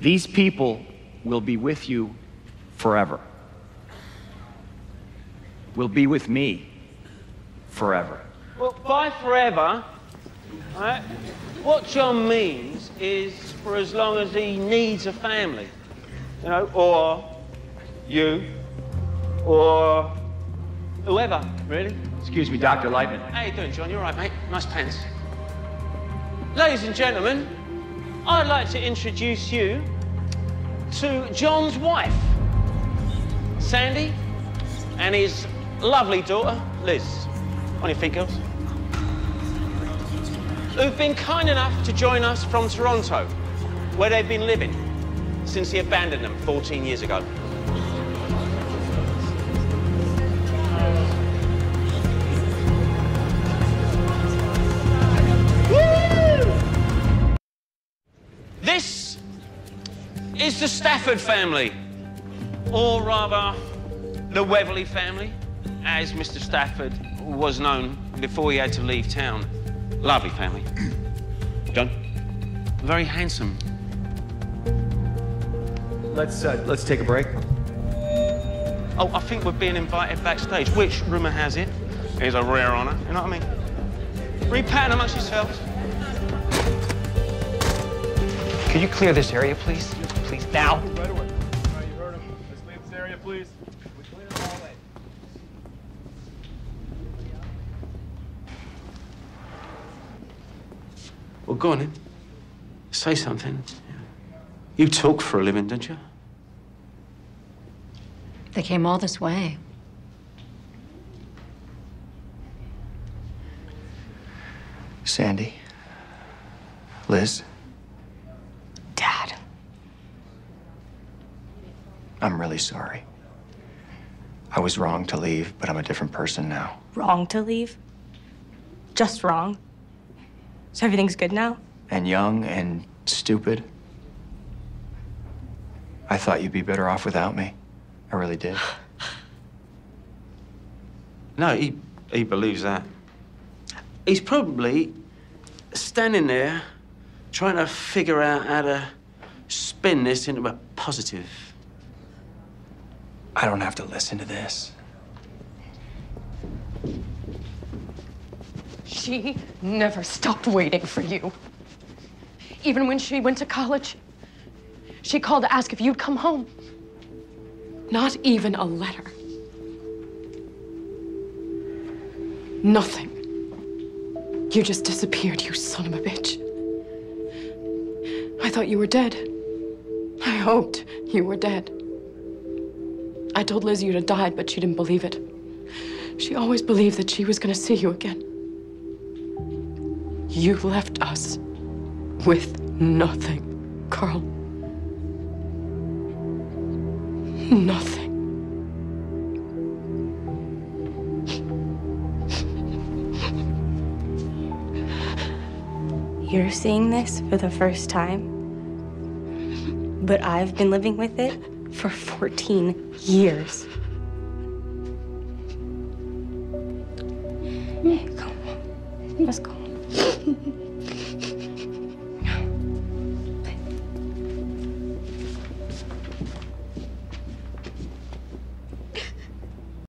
These people will be with you forever. Will be with me forever. Well, by forever, right, what John means is for as long as he needs a family. You know, or you, or whoever, really. Excuse me, Dr. Lightman. How you doing, John? You all right, mate? Nice pants. Ladies and gentlemen, I'd like to introduce you to John's wife, Sandy, and his lovely daughter, Liz. On your feet, girls. Who've been kind enough to join us from Toronto, where they've been living since he abandoned them 14 years ago. Is the Stafford family, or rather, the Weatherly family, as Mr. Stafford was known before he had to leave town. Lovely family. John? Very handsome. Let's uh, let's take a break. Oh, I think we're being invited backstage, which, rumour has it, is a rare honour. You know what I mean? Repattern amongst yourselves. Could you clear this area, please? Please, now. Right away. All right, you heard him. Let's leave this area, please. We clear the hallway. Well, go on then. Say something. You talk for a living, don't you? They came all this way. Sandy. Liz. I'm really sorry. I was wrong to leave, but I'm a different person now. Wrong to leave? Just wrong? So everything's good now? And young and stupid. I thought you'd be better off without me. I really did. No, he, he believes that. He's probably standing there trying to figure out how to spin this into a positive. I don't have to listen to this. She never stopped waiting for you. Even when she went to college, she called to ask if you'd come home. Not even a letter. Nothing. You just disappeared, you son of a bitch. I thought you were dead. I hoped you were dead. I told Liz you'd have died, but she didn't believe it. She always believed that she was going to see you again. You left us with nothing, Carl. Nothing. You're seeing this for the first time. But I've been living with it for 14 years. Come on. Let's go.